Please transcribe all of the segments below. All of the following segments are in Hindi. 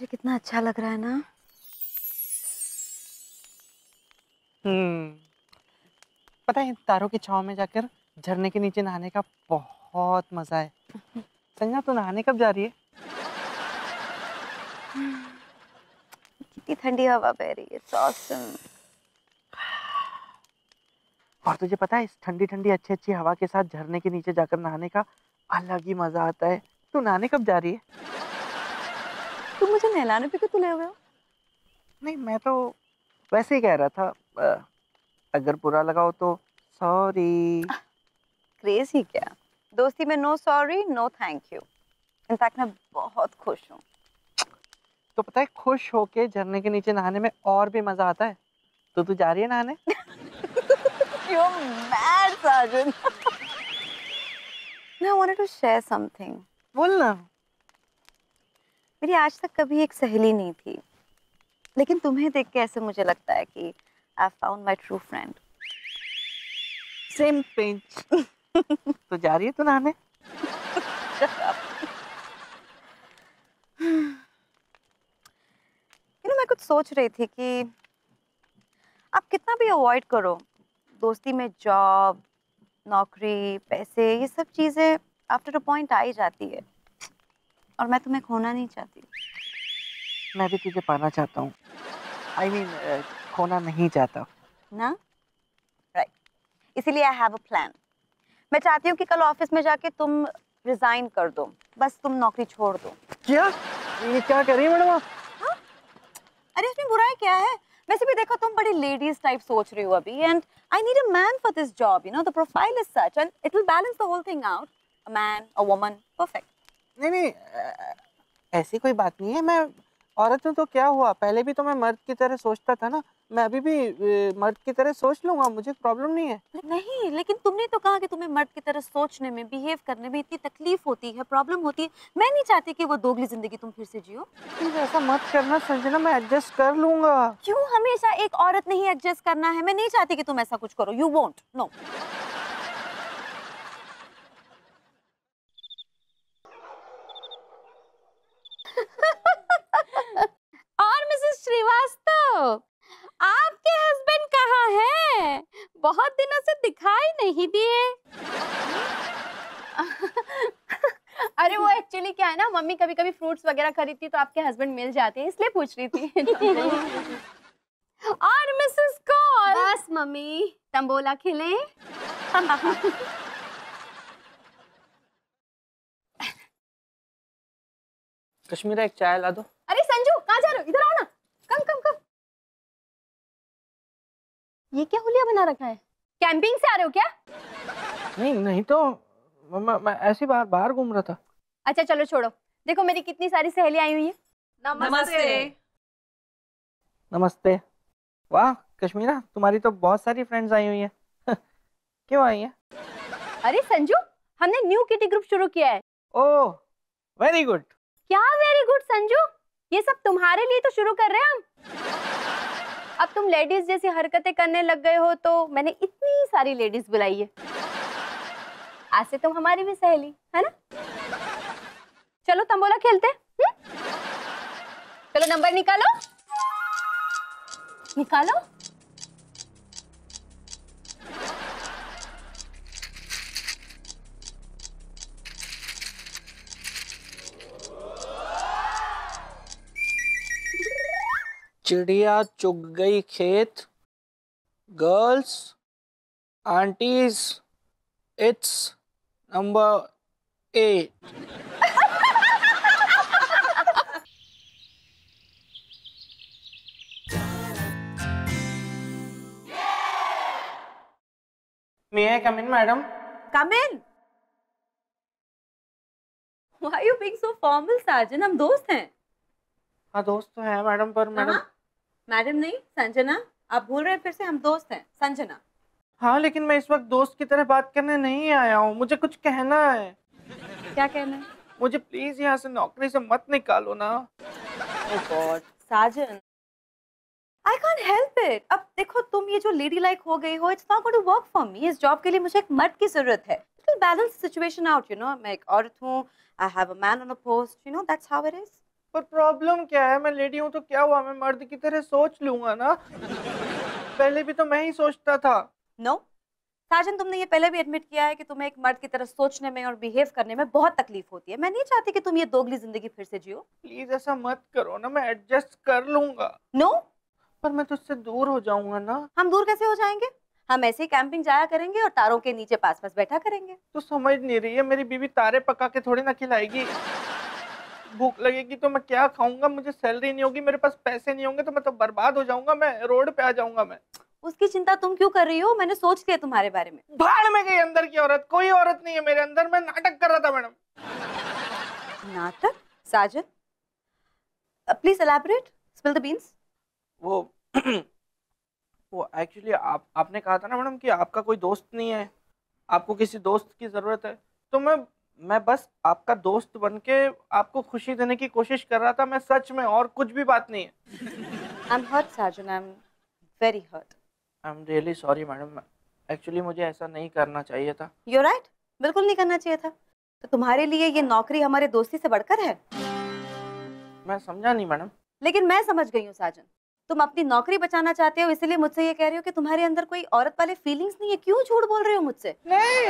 नीचे कितना अच्छा लग रहा है ना। हम्म। पता है तारों की छाव में जाकर झरने के नीचे नहाने का बहुत मज़ा है। संजना तू नहाने कब जा रही है? कितनी ठंडी हवा बह रही है awesome. और तुझे पता है इस ठंडी ठंडी अच्छी अच्छी हवा के साथ झरने के नीचे जाकर नहाने का अलग ही मज़ा आता है। तू नहाने कब जा रही है? तुम मुझे नहलाने पे क्यों तुले हुए हो? नहीं मैं तो वैसे ही कह रहा था अगर बुरा लगा हो तो सॉरी क्रेज ही क्या? दोस्ती में no sorry no thank you in fact मैं बहुत खुश हूँ। तो पता है खुश होके झरने के नीचे नहाने में और भी मज़ा आता है? तो तू जा रही है नहाने? You're mad, Sergeant. no, I wanted to share something. बोल ना। मेरी आज तक कभी एक सहेली नहीं थी। लेकिन तुम्हें देख के ऐसे मुझे लगता है कि I found my true friend same pinch तो जा रही है तू नहाने? मैं कुछ सोच रही थी कि आप कितना भी अवॉइड करो दोस्ती में जॉब नौकरी पैसे ये सब चीज़ें आफ्टर अ पॉइंट आ ही जाती है। और मैं तुम्हें खोना नहीं चाहती। मैं भी तुझे पाना चाहता हूँ। आई I मीन खोना नहीं चाहता। ना? राइट इसीलिए आई हैव अ प्लान मैं चाहती हूँ कि कल ऑफ़िस में जाके तुम रिजाइन कर दो। बस तुम नौकरी छोड़ दो। क्या? ये क्या करी मैडम आप? अरे इसमें बुराई क्या है? वैसे भी देखो तुम बड़ी लेडीज़ टाइप सोच रही हो अभी and I need a man for this job you know the profile is such and it will balance the whole thing out a man a woman perfect नहीं नहीं ऐसी कोई बात नहीं है। मैं औरत हूँ तो क्या हुआ? पहले भी तो मैं मर्द की तरह सोचता था ना। मैं अभी भी मर्द की तरह सोच लूँगा मुझे प्रॉब्लम नहीं है। नहीं लेकिन तुमने तो कहा कि तुम्हें मर्द की तरह सोचने में बिहेव करने में इतनी तकलीफ़ होती है प्रॉब्लम होती है। मैं नहीं चाहती कि वो दोगली ज़िंदगी तुम फिर से जियो। प्लीज़ ऐसा मत करना संजना मैं एडजस्ट कर लूँगा। क्यों? हमेशा एक औरत नहीं एडजस्ट करना है। मैं नहीं चाहती कि तुम ऐसा कुछ करो। यू वोंट नो श्रीवास्तव आपके हस्बैंड कहाँ हैं? बहुत दिनों से दिखाई नहीं दिए। अरे वो एक्चुअली क्या है ना मम्मी कभी कभी फ्रूट्स वगैरह खरीदती तो आपके हस्बैंड मिल जाते हैं इसलिए पूछ रही थी। और मिसेस कौल बस मम्मी तंबोला खिले। कश्मीरा एक चाय ला दो। अरे संजू कहाँ जा रहे हो इधर आओ ना कम कम कम ये क्या हुलिया बना रखा है? कैंपिंग से आ रहे हो क्या? नहीं नहीं तो मैं, मैं ऐसे बाहर बाहर घूम रहा था। अच्छा चलो छोड़ो। देखो मेरी कितनी सारी सहेलियाँ आई हुई है। नमस्ते। नमस्ते। वाह कश्मीरा तुम्हारी तो बहुत सारी फ्रेंड्स आई हुई है। क्यों आई है? अरे संजू हमने न्यू किटी ग्रुप शुरू किया है। ओह वेरी गुड क्या वेरी गुड संजू? ये सब तुम्हारे लिए तो शुरू कर रहे हैं हम। अब तुम लेडीज़ जैसी हरकतें करने लग गए हो तो मैंने इतनी सारी लेडीज़ बुलाई है। आज से तुम हमारी भी सहेली, है ना? चलो तंबोला खेलते हम्म? चलो नंबर निकालो। निकालो। चिड़िया चुग गई खेत girls aunties it's number eight. May I come in, madam? Come in why you being so formal Sajan हम दोस्त हैं। हाँ दोस्त तो है मैडम पर मैडम हाँ, मैडम नहीं संजना आप भूल रहे हैं फिर से हम दोस्त हैं संजना। हाँ लेकिन मैं इस वक्त दोस्त की तरह बात करने नहीं आया हूँ। मुझे कुछ कहना है। क्या कहना है? मुझे प्लीज़ यहाँ से नौकरी से मत निकालो ना। Oh God, Sajan. I can't help it अब देखो तुम ये जो लेडी लाइक हो गई हो it's not going to work for me इस जॉब के लिए मुझे एक मर्द की ज़रूरत है। To balance situation out you know मैं एक औरत हूँ I have a man on a post you know that's how it is पर प्रॉब्लम क्या है? मैं लेडी हूँ तो क्या हुआ? मैं मर्द की तरह सोच लूँगा ना। पहले भी तो मैं ही सोचता था। नो साजन तुमने ये पहले भी एडमिट किया है कि तुम्हें एक मर्द की तरह सोचने में और बिहेव करने में बहुत तकलीफ़ होती है। मैं नहीं चाहती कि तुम ये दोगली ज़िंदगी फिर से जियो। प्लीज़ ऐसा मत करो ना मैं एडजस्ट कर लूँगा। No no? पर मैं तुझसे दूर हो जाऊँगा ना। हम दूर कैसे हो जाएँगे? हम ऐसे ही कैंपिंग जाया करेंगे और तारों के नीचे पास पास बैठा करेंगे। तू समझ नहीं रही है मेरी बीवी तारे पका के थोड़ी ना खिलाएगी। भूख लगेगी तो मैं क्या खाऊँगा? मुझे सैलरी नहीं होगी मेरे पास पैसे नहीं होंगे तो मैं तो बर्बाद हो जाऊँगा मैं रोड पे आ जाऊँगा मैं। उसकी चिंता तुम क्यों कर रही हो? मैंने सोच लिया तुम्हारे बारे में। भाड़ में गई अंदर की औरत कोई औरत नहीं है मेरे अंदर मैं नाटक कर रहा था मैडम। नाटक? Sajan? Please elaborate spill the beans वो वो एक्चुअली आप आपने कहा था ना मैडम कि आपका कोई दोस्त नहीं है आपको किसी दोस्त की ज़रूरत है तो मैं मैं बस आपका दोस्त बन के आपको खुशी देने की कोशिश कर रहा था मैं सच में और कुछ भी बात नहीं है। I am hurt Sajan I am very hurt I am really sorry madam actually मुझे ऐसा नहीं करना चाहिए था। यू राइट बिल्कुल नहीं करना चाहिए था। तो तुम्हारे लिए ये नौकरी हमारे दोस्ती से बढ़कर है? मैं समझा नहीं मैडम लेकिन मैं समझ गई हूँ साजन तुम अपनी नौकरी बचाना चाहते हो इसलिए मुझसे ये कह रही हो कि तुम्हारे अंदर कोई औरत वाले फीलिंग्स नहीं है? क्यों झूठ बोल रहे हो मुझसे? नहीं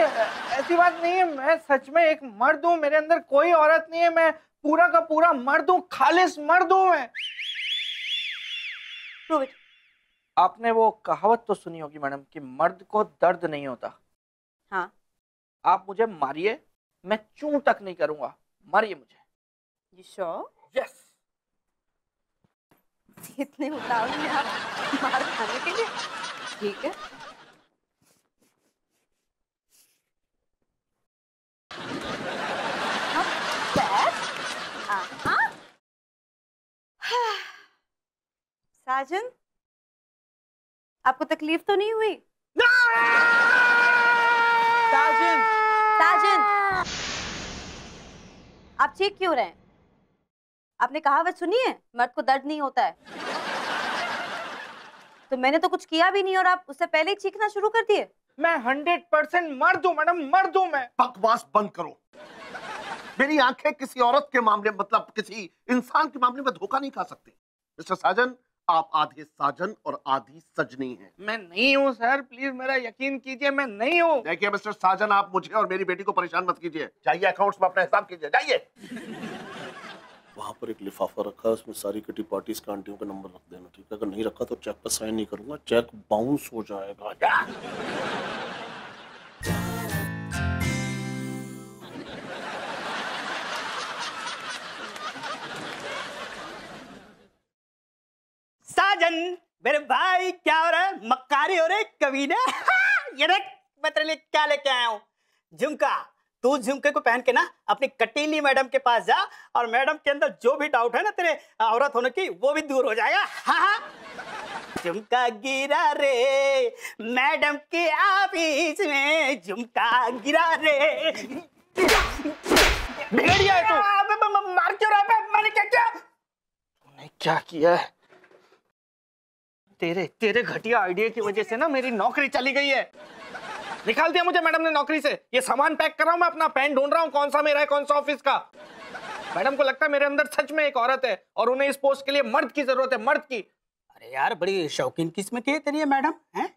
ऐसी बात नहीं है। मैं सच में एक मर्द हूँ मेरे अंदर कोई औरत नहीं है। मैं पूरा का पूरा मर्द हूँ खालिश मर्द हूँ मैं। आपने वो कहावत तो सुनी होगी मैडम कि मर्द को दर्द नहीं होता। हाँ। आप मुझे मारिए मैं चू तक नहीं करूँगा। मारिए मुझे। इतने उतावले में आप मार खाने के लिए। ठीक है. आहा। साजन, आपको तकलीफ़ तो नहीं हुई? साजिन, साजन। आप ठीक क्यों रहे हैं? आपने कहावत सुनी है? मर्द को दर्द नहीं होता है। तो मैंने तो कुछ किया भी नहीं और आप उससे पहले ही चीखना शुरू कर दिए। मैं हंड्रेड परसेंट मर्द हूँ मैडम मर्द हूँ मैं। बकवास बंद करो। मेरी आँखें किसी औरत के मामले मतलब किसी इंसान के मामले में धोखा नहीं खा सकती। मिस्टर साजन आप आधे साजन और आधी सजनी हैं। मैं नहीं हूँ सर प्लीज़ मेरा यकीन कीजिए मैं नहीं हूँ। देखिए मिस्टर साजन आप मुझे और मेरी बेटी को परेशान मत कीजिए। जाइए अकाउंट्स में अपना हिसाब कीजिए जाइए। वहाँ पर एक लिफाफा रखा है, उसमें सारी किटी पार्टीज़ के आंटियों का नंबर रख देना, ठीक है? अगर नहीं रखा तो चेक पर साइन नहीं करूँगा चेक बाउंस हो जाएगा। साजन, मेरे भाई, क्या हो रहा है? मक्कारी हो रहे कमीने ये देख, मैं तेरे लिए क्या लेके आया हूँ? झुमका। तू झुमके को पहन के ना अपनी कटीली मैडम के पास जा और मैडम के अंदर जो भी डाउट है ना तेरे औरत होने की वो भी दूर हो जाएगा। हाँ हाँ। झुमका गिरा रे मैडम के ऑफ़िस में झुमका गिरा रे। बिगड़ गया है तू। म- मार क्यों रहा है? मैंने क्या किया? तूने क्या किया है? तेरे तेरे घटिया आइडिया की वजह से ना मेरी नौकरी चली गई है। निकाल दिया मुझे मैडम ने नौकरी से। ये सामान पैक कर रहा हूँ मैं अपना पेन ढूंढ रहा हूँ कौन सा मेरा है कौन सा ऑफ़िस का। मैडम को लगता है मेरे अंदर सच में एक औरत है और उन्हें इस पोस्ट के लिए मर्द की ज़रूरत है मर्द की। अरे यार बड़ी शौकीन किस्म की है तेरी मैडम हैं?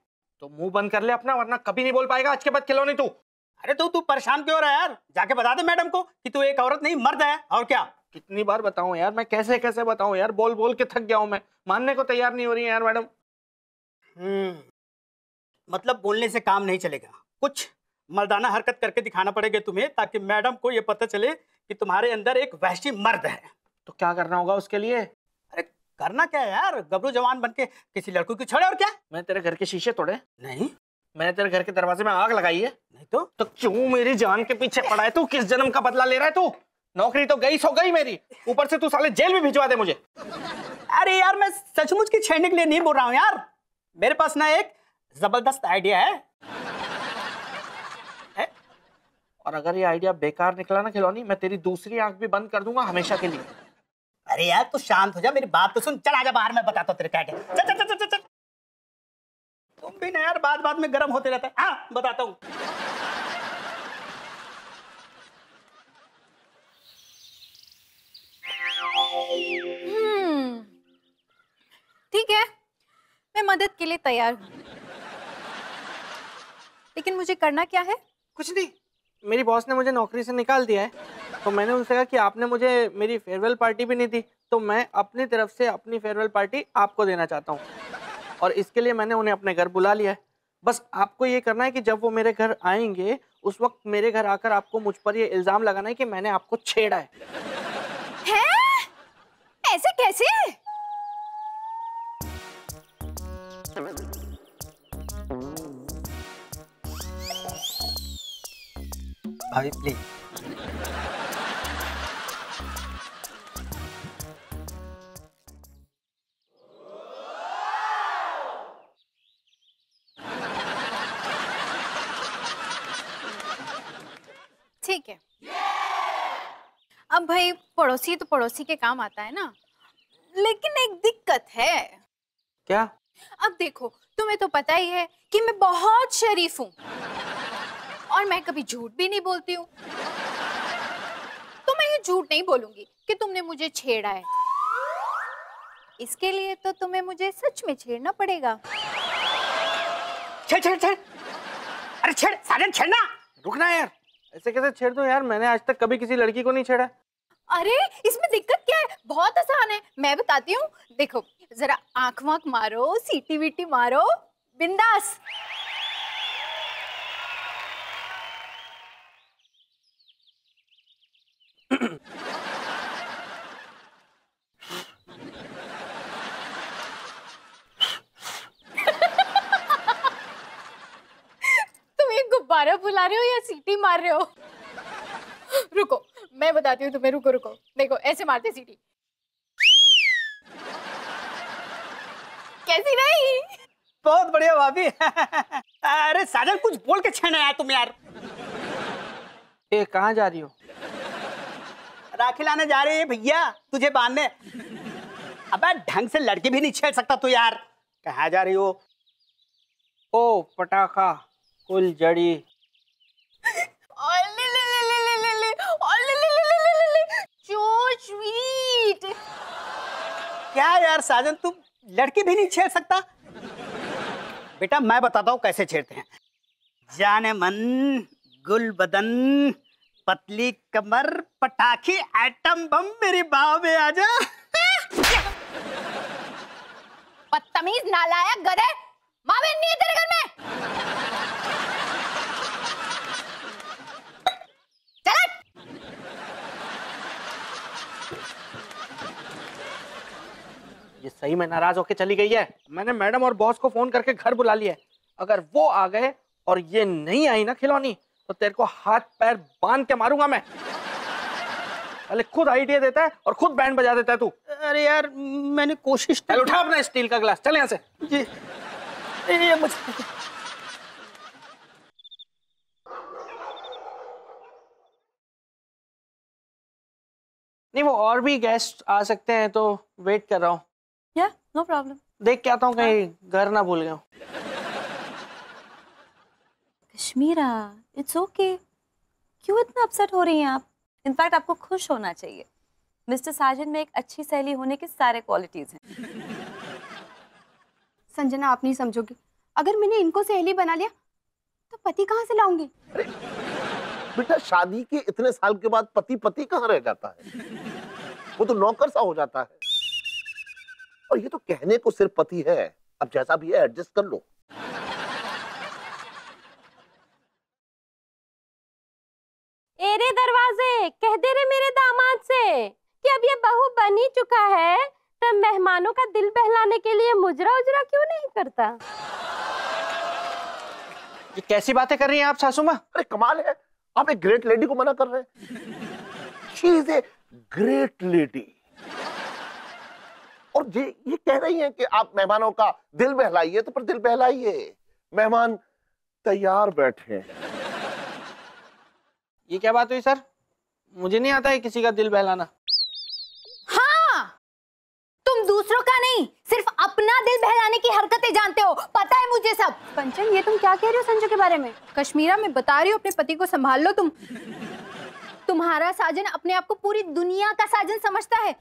तो मुँह बंद कर ले अपना वरना कभी नहीं बोल पाएगा आज के बाद खिलौनी तू। अरे तो तू परेशान क्यों रहा है यार? जाके बता दे मैडम को कि तू एक औरत नहीं मर्द है और क्या? कितनी बार बताऊँ यार मैं कैसे कैसे बताऊँ यार? बोल बोल के थक गया हूँ मैं। मानने को तैयार नहीं हो रही है यार मैडम। हम्म मतलब बोलने से काम नहीं चलेगा। कुछ मर्दाना हरकत करके दिखाना पड़ेगा तुम्हें ताकि मैडम को ये पता चले कि तुम्हारे अंदर एक वहशी मर्द है। तो क्या करना होगा उसके लिए? अरे करना क्या है यार? गबरू जवान बन के किसी लड़कों की छोड़े और क्या? मैं तेरे घर के शीशे तोड़े। नहीं। मैंने तेरे घर के दरवाजे में आग लगाई है। नहीं तो? तो क्यों मेरी जान के पीछे पड़ा है तू? किस जन्म का बदला ले रहा है तू? नौकरी तो गई सो गई मेरी। ऊपर से तू साले जेल में भिजवा दे मुझे। अरे यार मैं सचमुच की छेड़ने के लिए नहीं बोल रहा हूँ यार। मेरे पास ना एक ज़बरदस्त आइडिया है। है? और अगर ये आइडिया बेकार निकला ना खिलौनी मैं तेरी दूसरी आँख भी बंद कर दूँगा हमेशा के लिए। अरे यार तू शांत हो जा मेरी बात तो सुन चल आजा बाहर मैं बताता हूँ तेरे क्या क्या चल चल चल चल चल। तुम भी ना यार बात बात में गर्म होते रहता है। हाँ बताता हूँ। हम्म, ठीक है मैं मदद के लिए तैयार हूँ। लेकिन मुझे करना क्या है? कुछ नहीं। मेरी बॉस ने मुझे नौकरी से निकाल दिया है। तो मैंने उनसे कहा कि आपने मुझे मेरी फेयरवेल पार्टी भी नहीं दी। तो मैं अपनी तरफ़ से अपनी फेयरवेल पार्टी आपको देना चाहता हूँ। और इसके लिए मैंने उन्हें अपने घर बुला लिया है। बस आपको ये करना है कि जब वो मेरे घर आएँगे उस वक्त मेरे घर आकर आपको मुझ पर ये इल्ज़ाम लगाना है कि मैंने आपको छेड़ा है। हैं? ऐसे कैसे? भाभी प्लीज़ ठीक है। अब भाई पड़ोसी तो पड़ोसी के काम आता है ना। लेकिन एक दिक्कत है। क्या? अब देखो तुम्हें तो पता ही है कि मैं बहुत शरीफ हूँ। और मैं कभी झूठ भी नहीं बोलती हूँ। तो मैं ये झूठ नहीं बोलूँगी कि तुमने मुझे छेड़ा है। इसके लिए तो तुम्हें मुझे सच में छेड़ना पड़ेगा। छेड़ छेड़ छेड़। अरे छेड़ साजन छेड़ना रुकना यार। ऐसे कैसे छेड़ दूँ यार? मैंने आज तक कभी किसी लड़की को नहीं छेड़ा। अरे इसमें दिक्कत क्या है? बहुत आसान है। मैं बताती हूँ। देखो जरा आँख वाँख मारो सीटी वीटी मारो। बिंदास तुम ये गुब्बारा बुला रहे हो या सीटी मार रहे हो? रुको मैं बताती हूँ तुम्हें रुको रुको। देखो ऐसे मारते सीटी। कैसी नहीं बहुत बढ़िया भाभी। अरे साजन कुछ बोल के छेड़ना यार तुम यार। ए कहाँ जा रही हो? राखी लाने जा रही है भैया तुझे बांधने। अबे ढंग से लड़के भी नहीं छेड़ सकता तू यार। कहाँ जा रही हो? ओ पटाखा कुल जड़ी। क्या यार साजन, तू लड़की भी नहीं छेड़ सकता? बेटा, मैं बताता हूँ कैसे छेड़ते हैं। जाने मन, गुल बदन, पतली कमर, पटाखी, एटम बम, मेरी बाह में आजा बदतमीज, नालायक, गधे माँ बहन नहीं है तेरे घर में चल हट। ये सही में नाराज़ होके चली गई है। मैंने मैडम और बॉस को फ़ोन करके घर बुला लिया है। अगर वो आ गए और ये नहीं आई ना खिलौनी तो तेरे को हाथ पैर बाँध के मारूँगा मैं। पहले खुद आइडिया देता है और खुद बैंड बजा देता है तू। अरे यार मैंने कोशिश तो चल उठा अपना स्टील का गिलास चल यहाँ से। जी। ये मुझे नहीं वो और भी गेस्ट आ सकते हैं तो वेट कर रहा हूँ। नो प्रॉब्लम देख के आता हूँ कहीं घर ना भूल गया कश्मीरा इट्स ओके क्यों इतना अपसेट हो रही हैं आप? इनफैक्ट आपको खुश होना चाहिए। मिस्टर साजन में एक अच्छी सहेली होने के सारे क्वालिटीज हैं। संजना आप नहीं समझोगी। अगर मैंने इनको सहेली बना लिया तो पति कहाँ से लाऊँगी? बेटा शादी के इतने साल के बाद पति पति कहाँ रह जाता है? वो तो नौकर सा हो जाता है। और ये तो कहने को सिर्फ़ पति है। अब जैसा भी है एडजस्ट कर लो। एरे दरवाजे कह दे रे मेरे दामाद से कि अब ये बहू बन ही चुका है तब मेहमानों का दिल बहलाने के लिए मुजरा उजरा क्यों नहीं करता? ये कैसी बातें कर रही हैं आप सासू माँ अरे कमाल है। आप एक ग्रेट लेडी को मना कर रहे हैं। She is a great lady और ये ये कह रही हैं कि आप मेहमानों का दिल बहलाइए तो पर दिल बहलाइए। मेहमान तैयार बैठे ये क्या बात हुई सर? मुझे नहीं आता है किसी का दिल बहलाना। हाँ! तुम दूसरों का नहीं सिर्फ़ अपना दिल बहलाने की हरकतें जानते हो। पता है मुझे सब। कंचन ये तुम क्या कह रहे हो संजू के बारे में? कश्मीरा में बता रही हो अपने पति को संभाल लो तुम। तुम्हारा साजन अपने आप को पूरी दुनिया का साजन समझता है।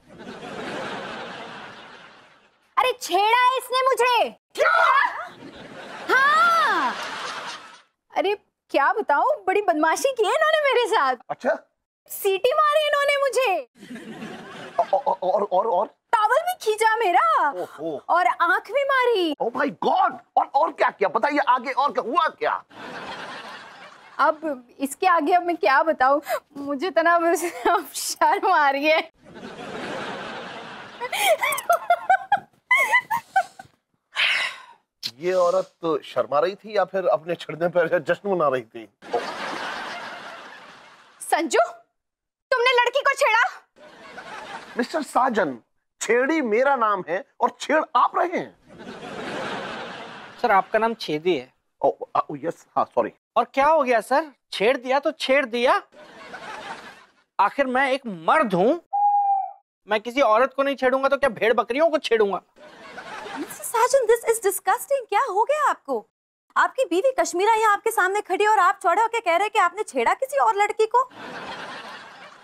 अरे छेड़ा है इसने मुझे। क्या हाँ। अरे क्या बताऊँ बड़ी बदमाशी की है इन्होंने मेरे साथ। अच्छा। सीटी मारी इन्होंने मुझे। औ- औ- और और और? टॉवल भी खींचा मेरा। ओहो। और आँख भी मारी। ओ माय गॉड और और क्या किया? बताइए आगे और क्या हुआ क्या? अब इसके आगे अब मैं क्या बताऊँ? मुझे तो ना अब शर्म आ रही है। ये औरत तो शर्मा रही थी या फिर अपने छिड़ने पर जश्न मना रही थी? संजू तुमने लड़की को छेड़ा? मिस्टर साजन छेड़ी मेरा नाम है और छेड़ आप रहे हैं। सर आपका नाम छेदी है। ओ आ, ओ, यस हाँ सॉरी और क्या हो गया सर? छेड़ दिया तो छेड़ दिया। आखिर मैं एक मर्द हूँ। मैं किसी औरत को नहीं छेड़ूँगा तो क्या भेड़ बकरियों को छेड़ूँगा? साजन दिस इज़ डिस्गस्टिंग क्या हो गया आपको? आपकी बीवी कश्मीरा यहाँ आपके सामने खड़ी और आप चौड़े होकर कह रहे हैं कि आपने छेड़ा किसी और लड़की को?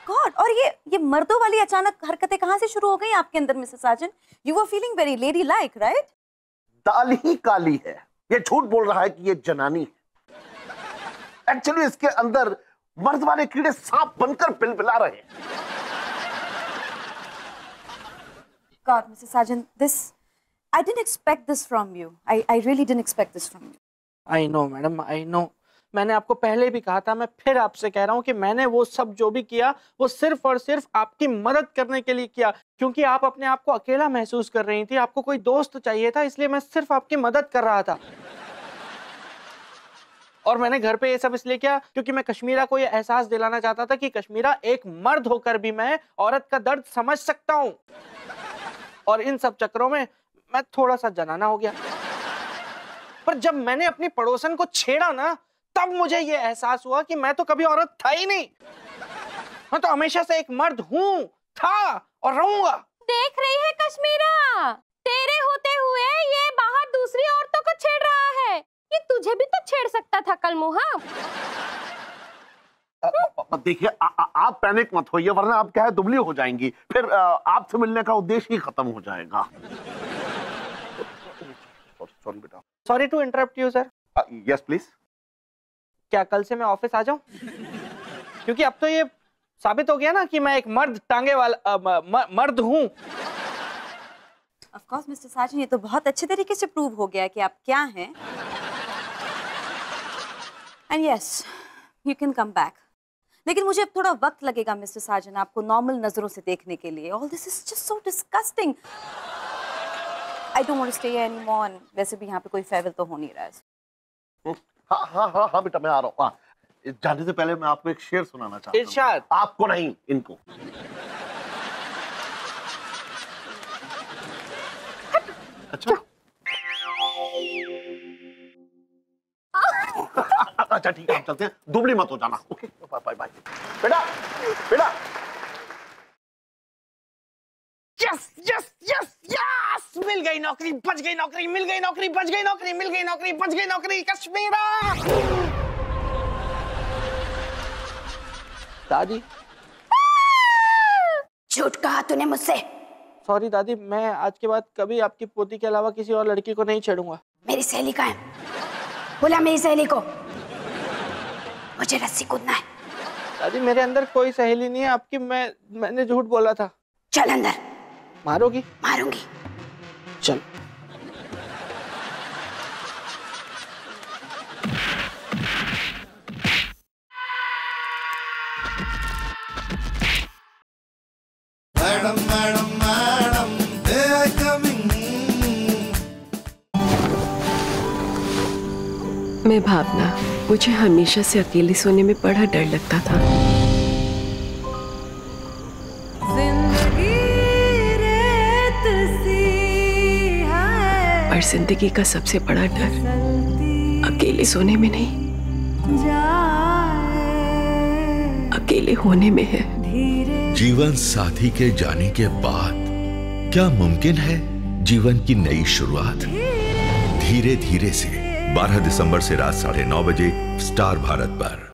गॉड और ये ये मर्दों वाली अचानक हरकतें कहाँ से शुरू हो गई आपके अंदर Mrs Sajan? You were feeling very lady like right दाल ही काली है। ये झूठ बोल रहा है कि ये जनानी है। एक्चुअली इसके अंदर मर्द वाले कीड़े सांप बनकर बिलबिला रहे हैं। God, Mrs. Sargent, this I didn't expect this from you. I, I really didn't expect this from you. I know madam I know मैंने आपको पहले भी कहा था मैं फिर आपसे कह रहा हूँ कि मैंने वो सब जो भी किया वो सिर्फ़ और सिर्फ़ आपकी मदद करने के लिए किया क्योंकि आप अपने आप को अकेला महसूस कर रही थी आपको कोई दोस्त चाहिए था इसलिए मैं सिर्फ़ आपकी मदद कर रहा था और मैंने घर पे ये सब इसलिए किया क्योंकि मैं कश्मीरा को ये एहसास दिलाना चाहता था कि कश्मीरा एक मर्द होकर भी मैं औरत का दर्द समझ सकता हूँ और इन सब चक्रों में मैं थोड़ा सा जनाना हो गया। पर जब मैंने अपनी पड़ोसन को छेड़ा ना तब मुझे ये एहसास हुआ कि मैं तो कभी औरत था ही नहीं। मैं तो हमेशा से एक मर्द हूँ था और रहूँगा। देख रही है कश्मीरा? तेरे होते हुए ये बाहर दूसरी औरतों को छेड़ रहा है। ये तुझे भी तो छेड़ सकता था कल मुहा देखिए आप पैनिक मत होइए वरना आप क्या है दुबली हो जाएँगी। फिर आपसे मिलने का उद्देश्य ही खत्म हो जाएगा। सॉरी बेटा sorry to interrupt you sir yes please क्या कल से मैं ऑफ़िस आ जाऊँ क्योंकि अब तो ये साबित हो गया ना कि मैं एक मर्द टांगे वाला म- म- मर्द हूँ Of course, Mr. Sargent, ये तो बहुत अच्छे तरीके से प्रूव हो गया कि आप क्या हैं. And yes, you can come back. लेकिन मुझे अब थोड़ा वक्त लगेगा मिस्टर साजन आपको नॉर्मल नज़रों से देखने के लिए all this is just so disgusting I don't want to stay any more वैसे भी यहाँ पे कोई फेयरवेल तो हो नहीं रहा है। हाँ हाँ हाँ हाँ बेटा मैं आ रहा हूँ। हाँ, जाने से पहले मैं आपको एक शेर सुनाना चाहता हूँ। इरशाद। आपको नहीं इनको। अच्छा। अच्छा ठीक है हम चलते हैं। दुबली मत हो जाना। ओके बाय बाय बाय बेटा बेटा। यस यस यस यस मिल गई नौकरी बच गई नौकरी मिल गई नौकरी बच गई नौकरी मिल गई नौकरी बच गई नौकरी कश्मीरा! दादी। झूठ कहा तूने मुझसे? सॉरी दादी मैं आज के बाद कभी आपकी पोती के अलावा किसी और लड़की को नहीं छेड़ूँगा। मेरी सहेली का है? बोला मेरी सहेली को। मुझे रस्सी कूदना है। दादी मेरे अंदर कोई सहेली नहीं है आपकी मैं मैंने झूठ बोला था। चल अंदर। मारोगी? मारूँगी। चल. मैं भावना मुझे हमेशा से अकेले सोने में बड़ा डर लगता था। और ज़िंदगी का सबसे बड़ा डर अकेले सोने में नहीं, अकेले होने में है। जीवन साथी के जाने के बाद क्या मुमकिन है जीवन की नई शुरुआत? धीरे धीरे से 12 दिसंबर से रात साढ़े नौ बजे स्टार भारत पर।